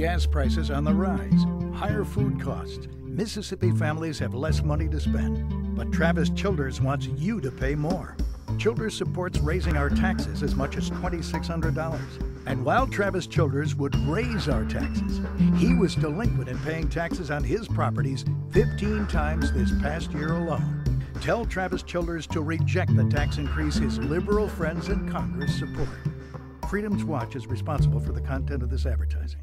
gas prices on the rise, higher food costs. Mississippi families have less money to spend. But Travis Childers wants you to pay more. Childers supports raising our taxes as much as $2,600. And while Travis Childers would raise our taxes, he was delinquent in paying taxes on his properties 15 times this past year alone. Tell Travis Childers to reject the tax increase his liberal friends in Congress support. Freedom's Watch is responsible for the content of this advertising.